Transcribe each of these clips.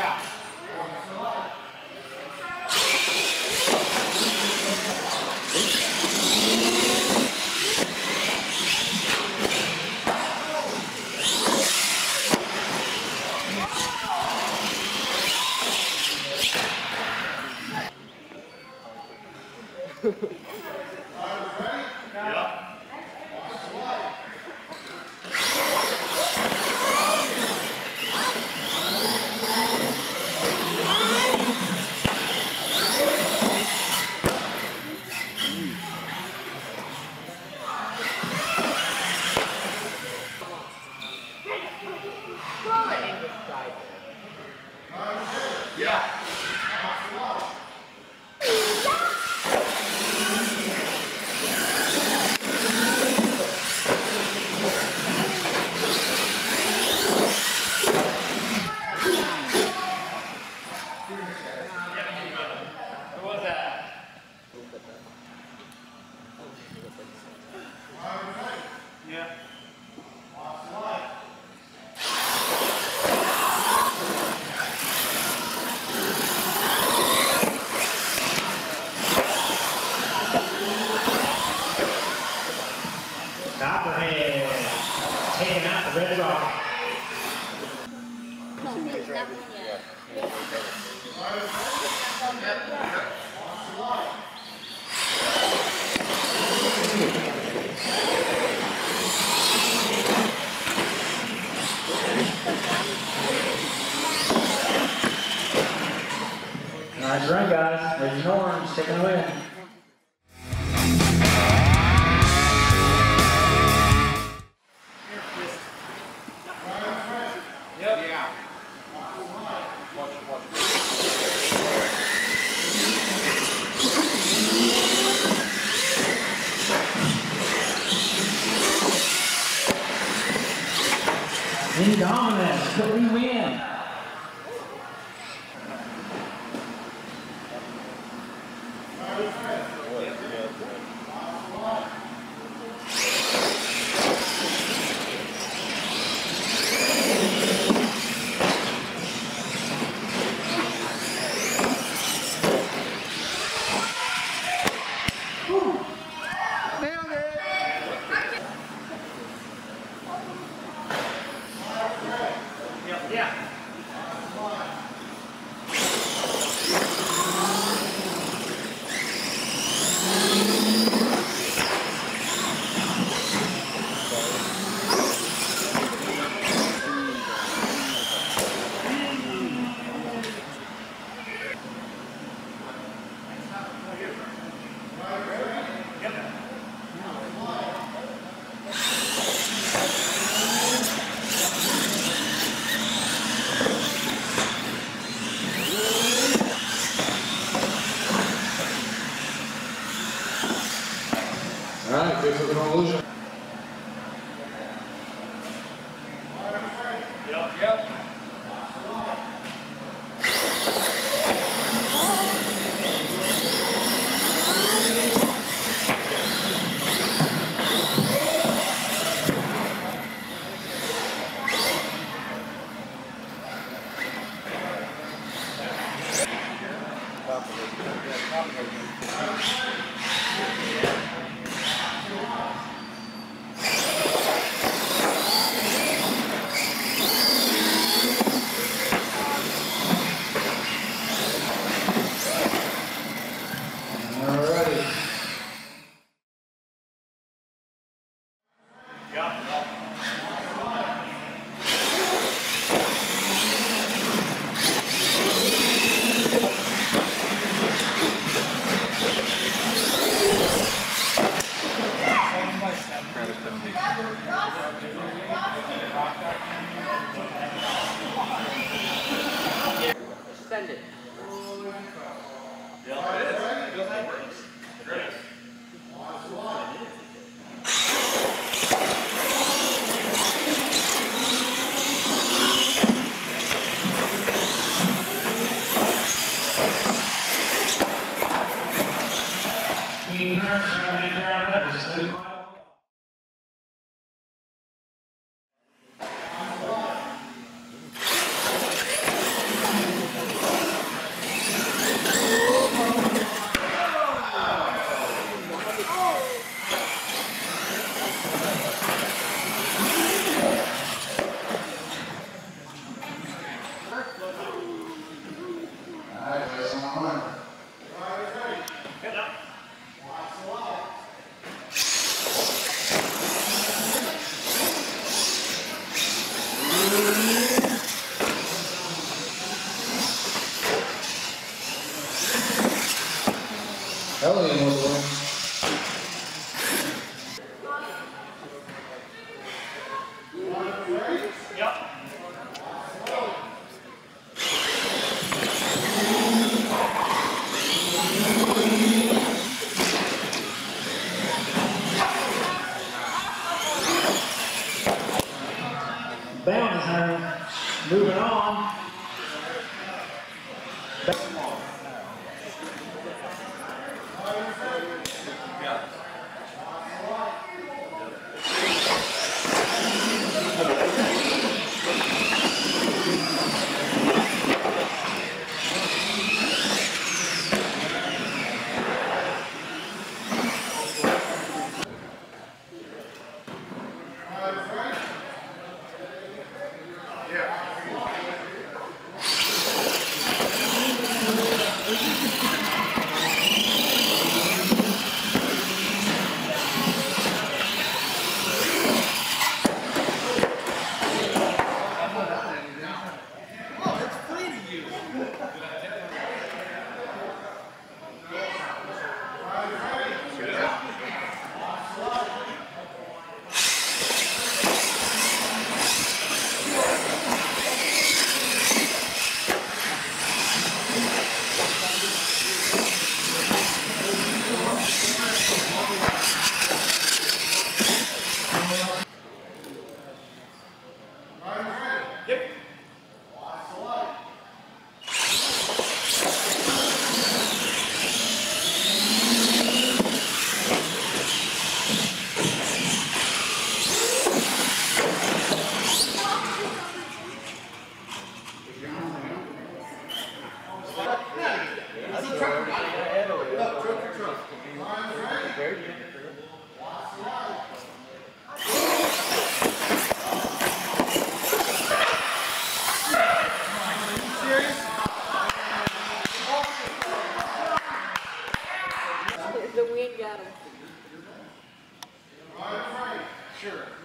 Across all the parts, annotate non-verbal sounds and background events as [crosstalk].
呵 [laughs] 呵 Nice run, guys. There's an orange taking the Indominus, could we All Moving on. Indominus.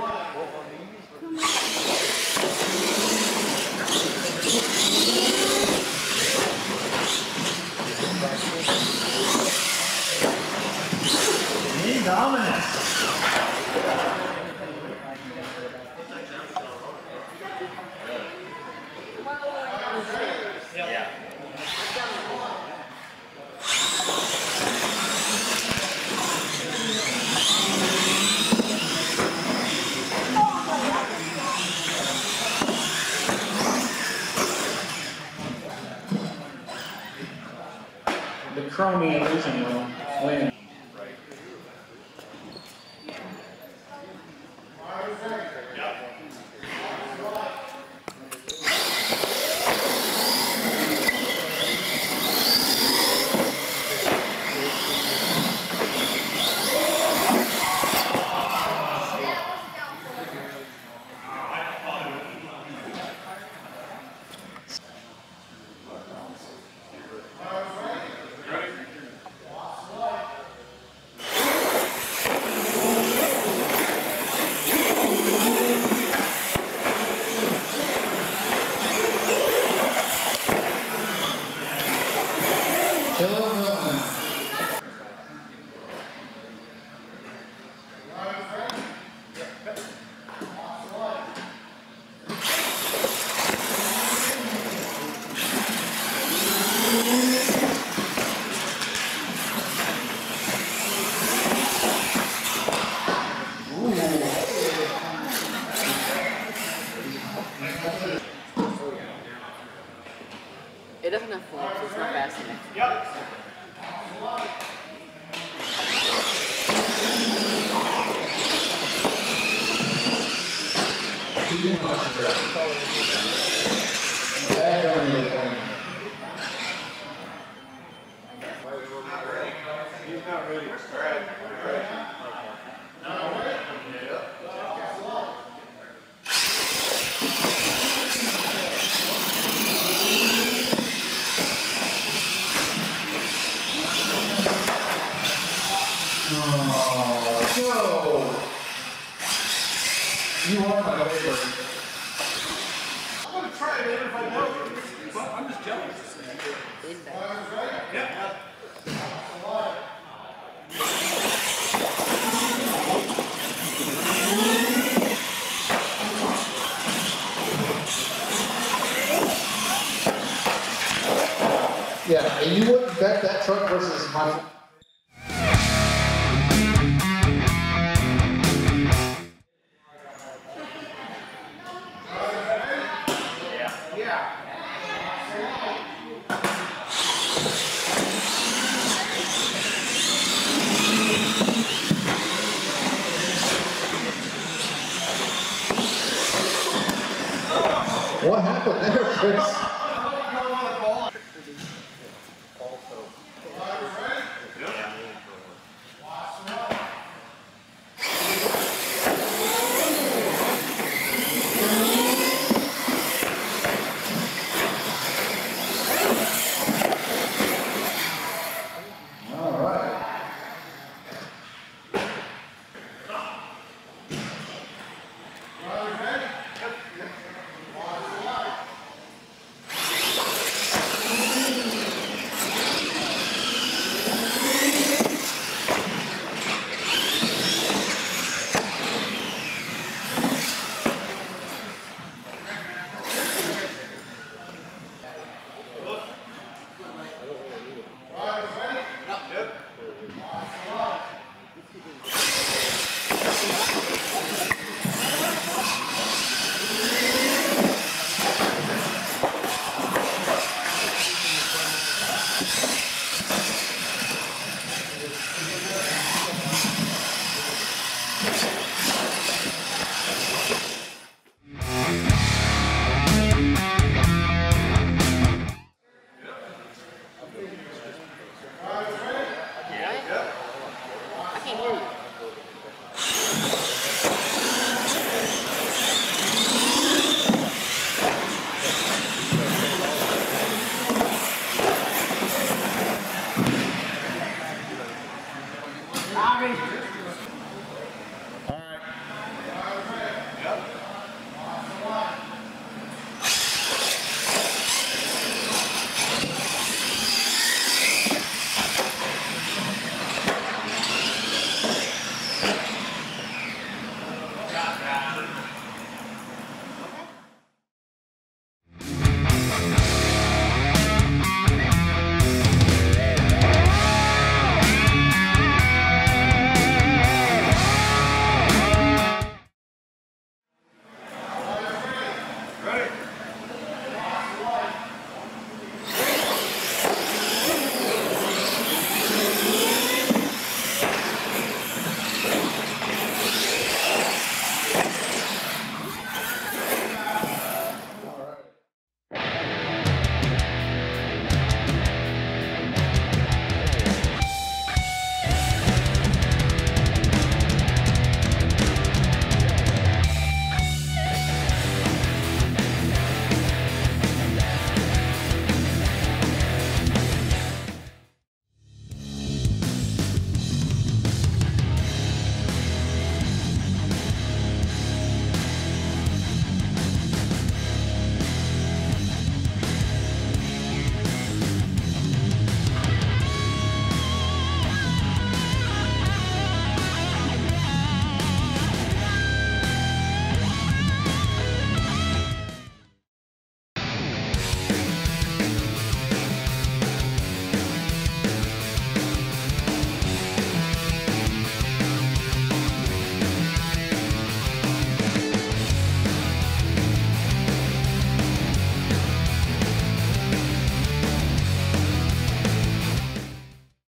one. The Chromie Oh, no. You are my favorite. In back. Yeah, and you wouldn't bet that truck versus my. Sorry.